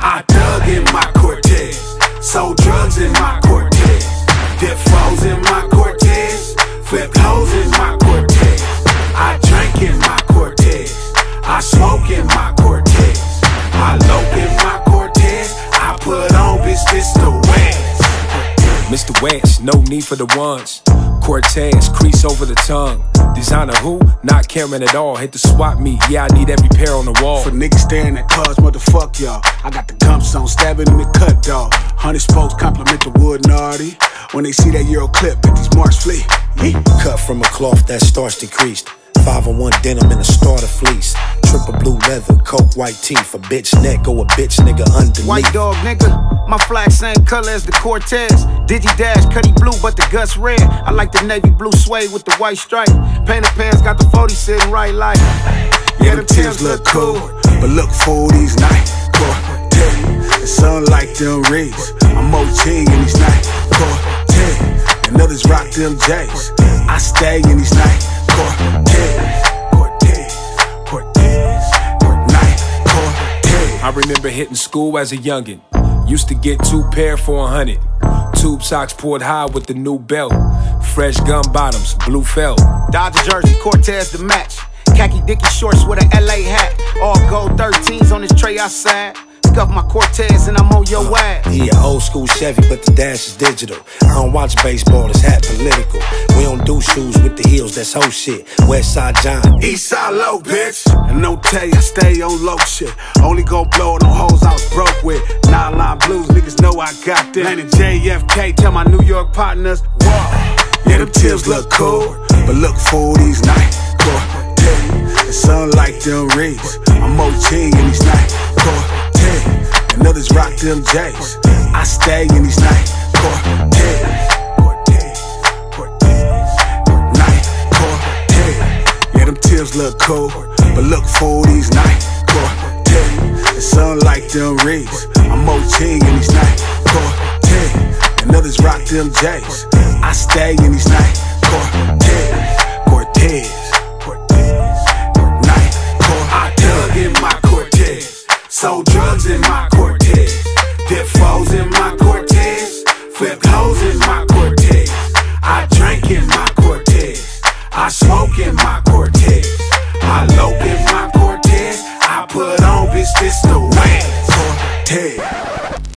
I dug in my Cortez, sold drugs in my Cortez, dip foes in my Cortez, flip hoes in my Cortez. I drank in my Cortez, I smoke in my Cortez, I lope in my Cortez, I put on bitch this the West. Mr. West, no need for the ones. Cortez, crease over the tongue. Designer who? Not caring at all. Hit the swap meet, yeah, I need every pair on the wall. For niggas staring at cars, motherfuck y'all. I got the gumps on, stabbing in the cut, dog. Hundred spokes compliment the wood naughty. When they see that Euro clip, at these marks flee. Cut from a cloth that starch decreased. 501 denim in a starter fleece. Triple blue leather, coke white teeth. A bitch neck go a bitch nigga underneath. White Dogg nigga, my flag same color as the Cortez. Digi dash, cutty blue, but the guts red. I like the navy blue suede with the white stripe. Painted pants got the 40 sitting right like. Yeah, them Timbs look cool, but look for these Nike Cortez. It's unlike them Reeds. I'm OG in these Nike Cortez. And others rock them J's. I stay in these Nike Cortez. Cortez. Cortez. Nike Cortez. I remember hitting school as a youngin'. Used to get two pair for a hundred. Tube socks poured high with the new belt. Fresh gum bottoms, blue felt. Dodger jersey, Cortez the match. Khaki Dicky shorts with a LA hat. All gold 13s on this tray outside. Scuff my Cortez and I'm on your uh, ass. Yeah, old school Chevy, but the dash is digital. I don't watch baseball, it's hat political. We don't do shoes with the heels, that's whole shit. West Side John. East side low, bitch. And no tell you, I stay on low shit. Only go blow it on Got. Landing JFK, tell my New York partners, whoa. Yeah, them Timbs look cool, but look for these Nike Cortez. It's unlike them Reeds. I'm OG in these Nike Cortez. And others rock them J's. I stay in these Nike Cortez. Timbs look cool, but look for these Nike Cortez. It's unlike them Reeds. I'm OG in these Nike Cortez. Another's rock them J's. I stay in these Nike Cortez, Cortez, Cortez, Nike Cortez. I dug in my Cortez, sold drugs in my Cortez, dip foes in my Cortez, flip hoes in my Cortez. I drank in my Cortez, I smoke in my Cortez, I lope in my Cortez, I put on bitch this.